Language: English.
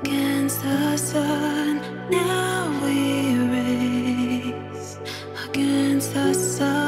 against the sun. Now we race against the sun.